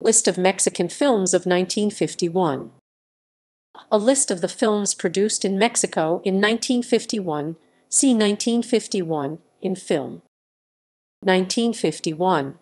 List of Mexican films of 1951 A list of the films produced in Mexico in 1951. See 1951 in film. 1951.